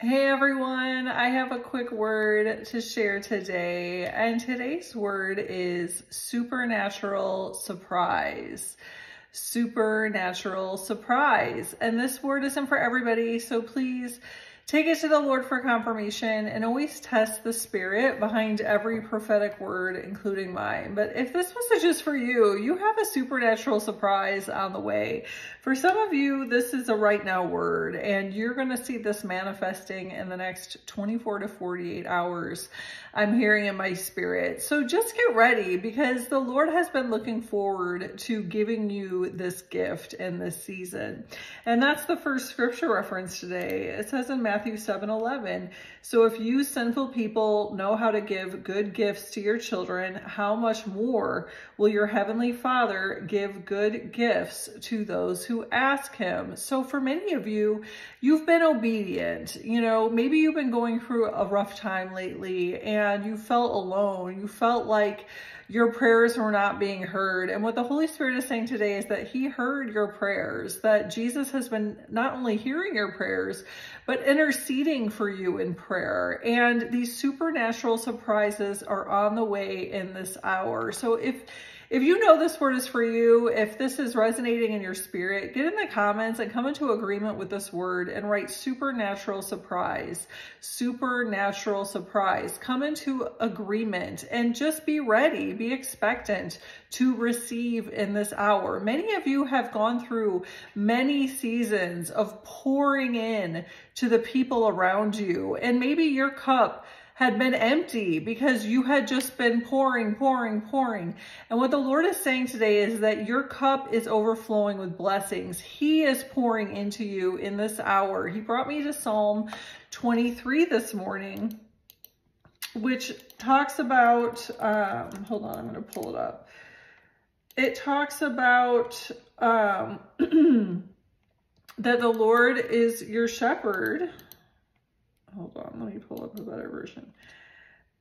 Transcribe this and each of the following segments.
Hey everyone, I have a quick word to share today, and today's word is supernatural surprise. Supernatural surprise. And this word isn't for everybody, so please Take it to the Lord for confirmation and always test the spirit behind every prophetic word, including mine. But if this message is for you, you have a supernatural surprise on the way. For some of you, this is a right now word, and you're going to see this manifesting in the next 24 to 48 hours. I'm hearing in my spirit. So just get ready because the Lord has been looking forward to giving you this gift in this season. And that's the first scripture reference today. It says in Matthew Matthew 7 11. So if you sinful people know how to give good gifts to your children, how much more will your heavenly Father give good gifts to those who ask him? So for many of you, you've been obedient. You know, maybe you've been going through a rough time lately and you felt alone. You felt like your prayers were not being heard. And what the Holy Spirit is saying today is that he heard your prayers, that Jesus has been not only hearing your prayers, but interceding for you in prayer. And these supernatural surprises are on the way in this hour. So if if you know this word is for you, if this is resonating in your spirit, get in the comments and come into agreement with this word and write supernatural surprise, supernatural surprise. Come into agreement and just be ready, be expectant to receive in this hour. Many of you have gone through many seasons of pouring in to the people around you and maybe your cup had been empty because you had just been pouring, pouring, pouring. And what the Lord is saying today is that your cup is overflowing with blessings. He is pouring into you in this hour. He brought me to Psalm 23 this morning, which talks about, um, hold on, I'm going to pull it up. It talks about um, that the Lord is your shepherd hold on, let me pull up a better version.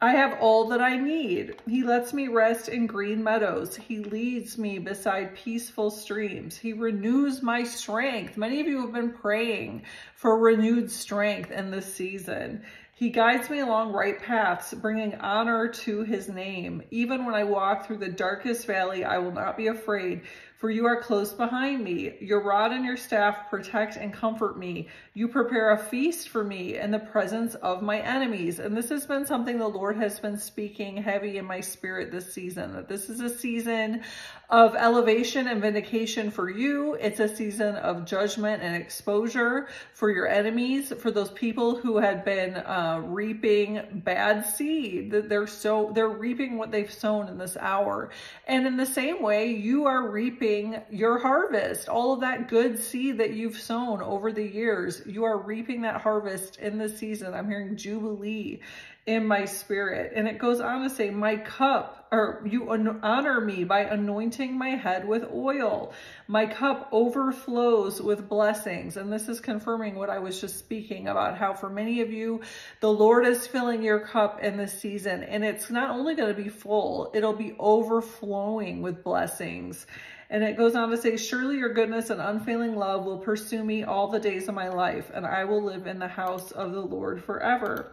I have all that I need. He lets me rest in green meadows. He leads me beside peaceful streams. He renews my strength. Many of you have been praying for renewed strength in this season. He guides me along right paths, bringing honor to his name. Even when I walk through the darkest valley, I will not be afraid, for you are close behind me. Your rod and your staff protect and comfort me. You prepare a feast for me in the presence of my enemies. And this has been something the Lord has been speaking heavy in my spirit this season, that this is a season of elevation and vindication for you. It's a season of judgment and exposure for your enemies, for those people who had been uh, reaping bad seed. That they're so they're reaping what they've sown in this hour. And in the same way, you are reaping your harvest. All of that good seed that you've sown over the years, you are reaping that harvest in this season. I'm hearing Jubilee in my spirit. And it goes on to say, my cup, or you honor me by anointing my head with oil. My cup overflows with blessings. And this is confirming what I was just speaking about, how for many of you, the Lord is filling your cup in this season. And it's not only going to be full, it'll be overflowing with blessings. And it goes on to say, surely your goodness and unfailing love will pursue me all the days of my life, and I will live in the house of the Lord forever.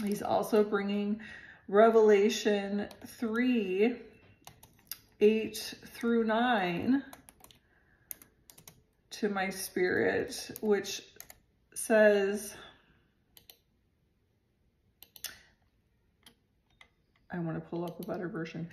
He's also bringing Revelation 3, 8 through 9 to my spirit, which says, I want to pull up a better version.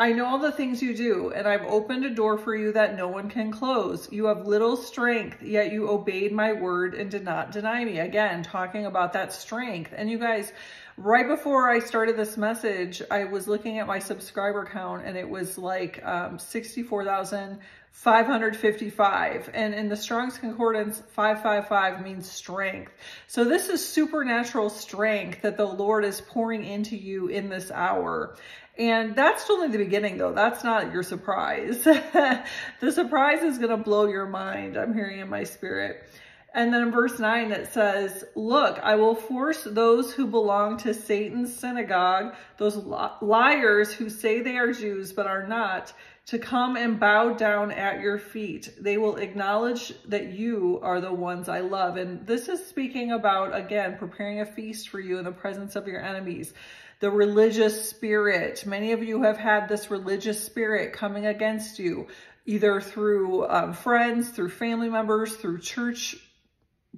I know all the things you do, and I've opened a door for you that no one can close. You have little strength, yet you obeyed my word and did not deny me. Again, talking about that strength. And you guys, right before I started this message, I was looking at my subscriber count and it was like um, 64,555. And in the Strong's Concordance, 555 means strength. So this is supernatural strength that the Lord is pouring into you in this hour. And that's only the beginning though. That's not your surprise. the surprise is going to blow your mind. I'm hearing in my spirit. And then in verse 9 it says, Look, I will force those who belong to Satan's synagogue, those liars who say they are Jews but are not, to come and bow down at your feet. They will acknowledge that you are the ones I love. And this is speaking about, again, preparing a feast for you in the presence of your enemies. The religious spirit. Many of you have had this religious spirit coming against you, either through um, friends, through family members, through church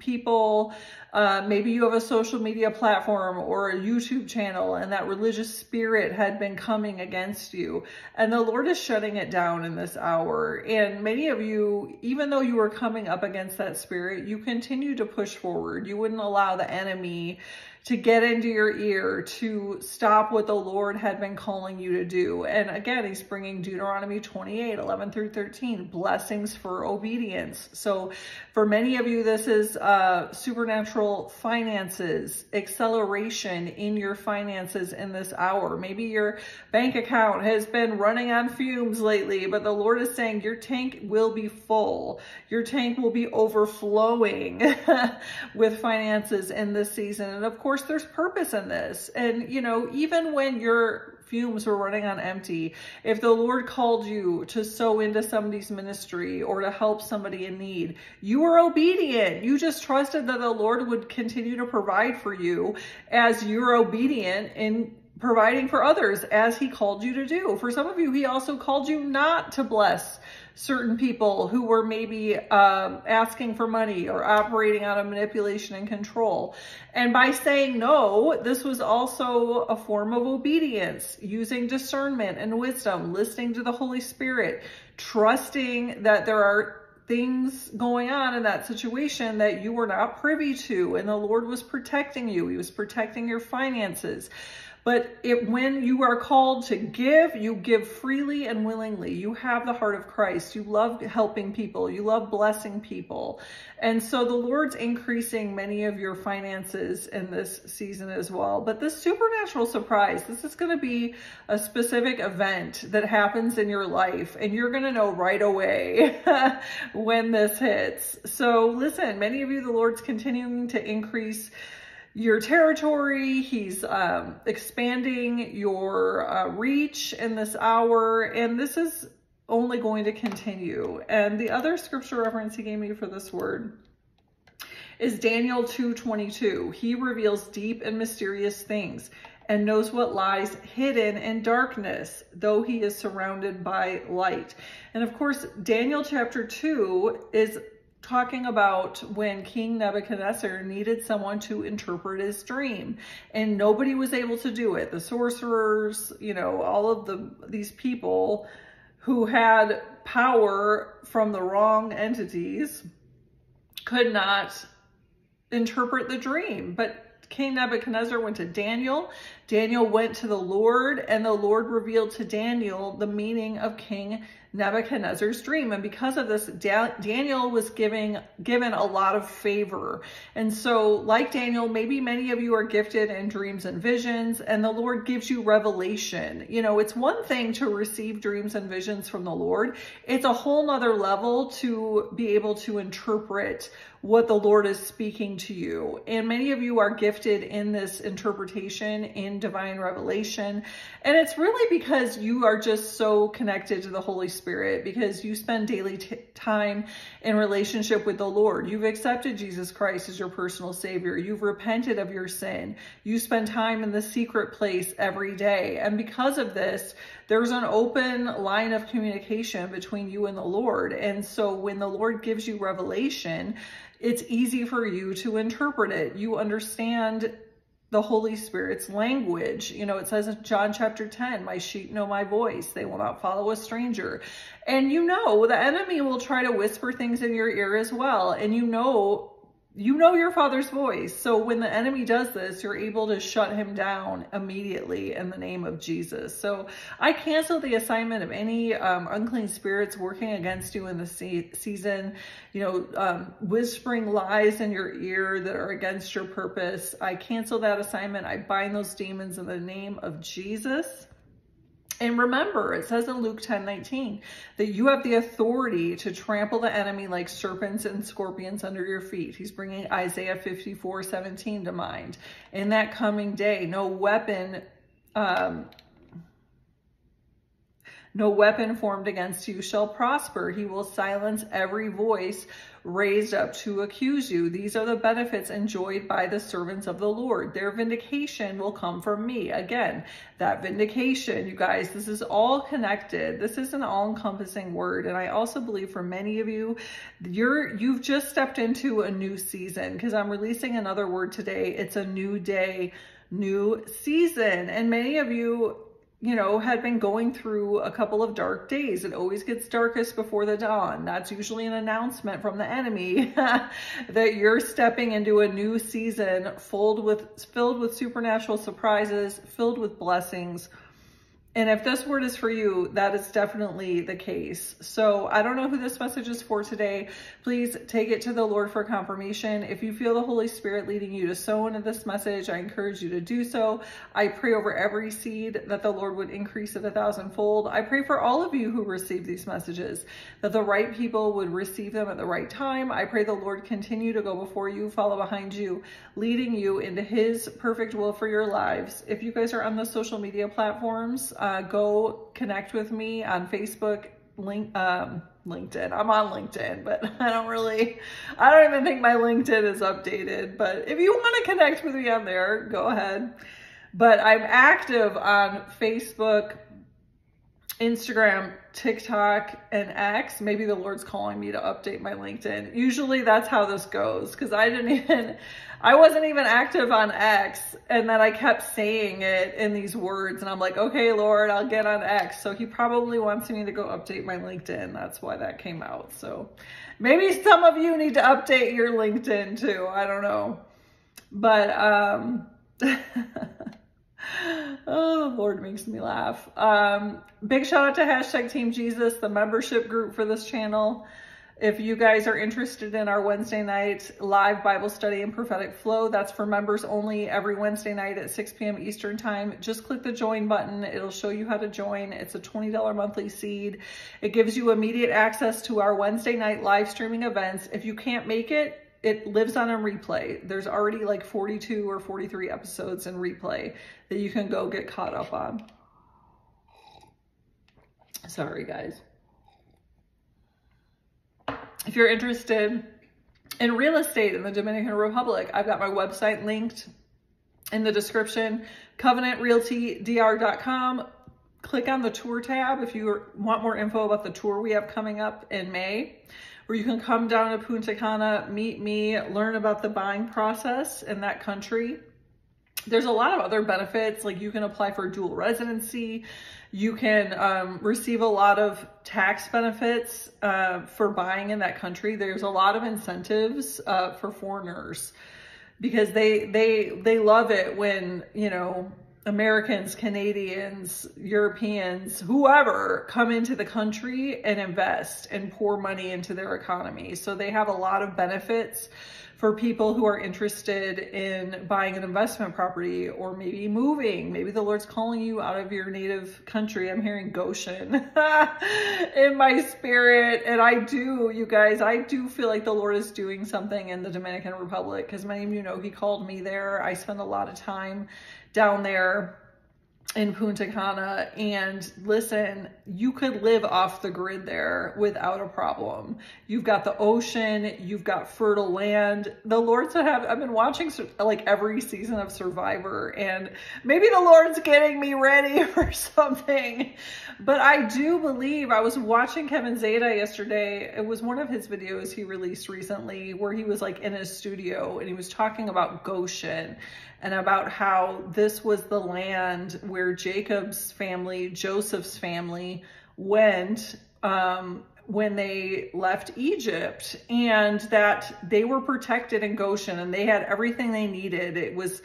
people. Uh, maybe you have a social media platform or a YouTube channel and that religious spirit had been coming against you. And the Lord is shutting it down in this hour. And many of you, even though you were coming up against that spirit, you continue to push forward. You wouldn't allow the enemy to get into your ear, to stop what the Lord had been calling you to do. And again, he's bringing Deuteronomy 28, 11 through 13, blessings for obedience. So for many of you, this is uh, supernatural finances, acceleration in your finances in this hour. Maybe your bank account has been running on fumes lately, but the Lord is saying your tank will be full. Your tank will be overflowing with finances in this season. And of course, there's purpose in this. And, you know, even when your fumes were running on empty, if the Lord called you to sow into somebody's ministry or to help somebody in need, you were obedient. You just trusted that the Lord would continue to provide for you as you're obedient in providing for others as he called you to do. For some of you, he also called you not to bless certain people who were maybe um, asking for money or operating out of manipulation and control. And by saying no, this was also a form of obedience, using discernment and wisdom, listening to the Holy Spirit, trusting that there are things going on in that situation that you were not privy to and the Lord was protecting you. He was protecting your finances. But it, when you are called to give, you give freely and willingly. You have the heart of Christ. You love helping people. You love blessing people. And so the Lord's increasing many of your finances in this season as well. But this supernatural surprise, this is going to be a specific event that happens in your life and you're going to know right away when this hits. So listen, many of you, the Lord's continuing to increase your territory. He's um, expanding your uh, reach in this hour. And this is only going to continue. And the other scripture reference he gave me for this word is Daniel 2.22. He reveals deep and mysterious things and knows what lies hidden in darkness, though he is surrounded by light. And of course, Daniel chapter 2 is talking about when King Nebuchadnezzar needed someone to interpret his dream and nobody was able to do it. The sorcerers, you know, all of the these people who had power from the wrong entities could not interpret the dream. But King Nebuchadnezzar went to Daniel. Daniel went to the Lord and the Lord revealed to Daniel the meaning of King Nebuchadnezzar's dream. And because of this, Daniel was giving, given a lot of favor. And so like Daniel, maybe many of you are gifted in dreams and visions and the Lord gives you revelation. You know, it's one thing to receive dreams and visions from the Lord. It's a whole nother level to be able to interpret what the Lord is speaking to you. And many of you are gifted in this interpretation in divine revelation. And it's really because you are just so connected to the Holy Spirit because you spend daily time in relationship with the Lord. You've accepted Jesus Christ as your personal savior. You've repented of your sin. You spend time in the secret place every day. And because of this, there's an open line of communication between you and the Lord. And so when the Lord gives you revelation, it's easy for you to interpret it. You understand the Holy Spirit's language. You know, it says in John chapter 10, my sheep know my voice. They will not follow a stranger. And you know, the enemy will try to whisper things in your ear as well. And you know you know your father's voice. So when the enemy does this, you're able to shut him down immediately in the name of Jesus. So I cancel the assignment of any um, unclean spirits working against you in the se season, you know, um, whispering lies in your ear that are against your purpose. I cancel that assignment. I bind those demons in the name of Jesus. And remember, it says in Luke 10 19 that you have the authority to trample the enemy like serpents and scorpions under your feet. He's bringing Isaiah 54 17 to mind. In that coming day, no weapon um, no weapon formed against you shall prosper. He will silence every voice raised up to accuse you. These are the benefits enjoyed by the servants of the Lord. Their vindication will come from me. Again, that vindication, you guys, this is all connected. This is an all-encompassing word. And I also believe for many of you, you're, you've just stepped into a new season because I'm releasing another word today. It's a new day, new season. And many of you you know, had been going through a couple of dark days. It always gets darkest before the dawn. That's usually an announcement from the enemy that you're stepping into a new season filled with, filled with supernatural surprises, filled with blessings, and if this word is for you, that is definitely the case. So I don't know who this message is for today. Please take it to the Lord for confirmation. If you feel the Holy Spirit leading you to sow into this message, I encourage you to do so. I pray over every seed that the Lord would increase it a thousandfold. I pray for all of you who receive these messages, that the right people would receive them at the right time. I pray the Lord continue to go before you, follow behind you, leading you into his perfect will for your lives. If you guys are on the social media platforms, uh, go connect with me on Facebook, link, um, LinkedIn. I'm on LinkedIn, but I don't really, I don't even think my LinkedIn is updated. But if you want to connect with me on there, go ahead. But I'm active on Facebook, Instagram, TikTok, and X. Maybe the Lord's calling me to update my LinkedIn. Usually that's how this goes because I didn't even, I wasn't even active on X. And then I kept saying it in these words. And I'm like, okay, Lord, I'll get on X. So he probably wants me to go update my LinkedIn. That's why that came out. So maybe some of you need to update your LinkedIn too. I don't know. But, um, oh, Lord makes me laugh. Um, big shout out to hashtag Team Jesus, the membership group for this channel. If you guys are interested in our Wednesday night live Bible study and prophetic flow, that's for members only every Wednesday night at 6 p.m. Eastern time. Just click the join button. It'll show you how to join. It's a $20 monthly seed. It gives you immediate access to our Wednesday night live streaming events. If you can't make it, it lives on a replay. There's already like 42 or 43 episodes in replay that you can go get caught up on. Sorry, guys. If you're interested in real estate in the Dominican Republic, I've got my website linked in the description, covenantrealtydr.com. Click on the tour tab if you want more info about the tour we have coming up in May where you can come down to Punta Cana, meet me, learn about the buying process in that country. There's a lot of other benefits, like you can apply for dual residency, you can um, receive a lot of tax benefits uh, for buying in that country. There's a lot of incentives uh, for foreigners because they they they love it when you know Americans, Canadians, Europeans, whoever come into the country and invest and pour money into their economy. So they have a lot of benefits for people who are interested in buying an investment property or maybe moving. Maybe the Lord's calling you out of your native country. I'm hearing Goshen in my spirit. And I do, you guys, I do feel like the Lord is doing something in the Dominican Republic because many of you know he called me there. I spend a lot of time down there in Punta Cana and listen, you could live off the grid there without a problem. You've got the ocean, you've got fertile land. The Lord's have, I've been watching like every season of Survivor and maybe the Lord's getting me ready for something. But I do believe, I was watching Kevin Zadai yesterday. It was one of his videos he released recently where he was like in his studio and he was talking about Goshen and about how this was the land where Jacob's family, Joseph's family went um, when they left Egypt and that they were protected in Goshen and they had everything they needed. It was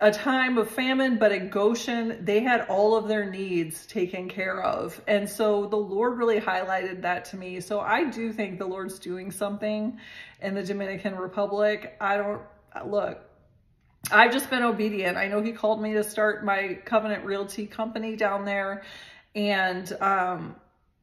a time of famine, but in Goshen, they had all of their needs taken care of. And so the Lord really highlighted that to me. So I do think the Lord's doing something in the Dominican Republic. I don't, look, I've just been obedient. I know he called me to start my Covenant Realty company down there. And um,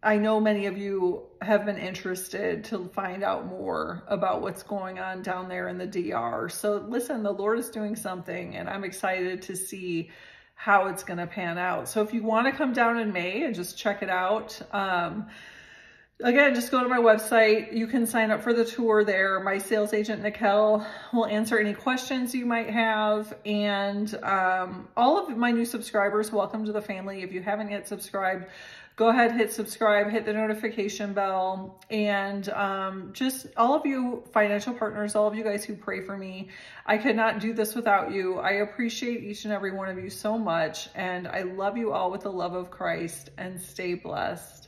I know many of you have been interested to find out more about what's going on down there in the DR. So listen, the Lord is doing something and I'm excited to see how it's going to pan out. So if you want to come down in May and just check it out, um, again, just go to my website. You can sign up for the tour there. My sales agent, Nikel, will answer any questions you might have. And um, all of my new subscribers, welcome to the family. If you haven't yet subscribed, go ahead, hit subscribe, hit the notification bell, and um, just all of you financial partners, all of you guys who pray for me. I could not do this without you. I appreciate each and every one of you so much, and I love you all with the love of Christ, and stay blessed.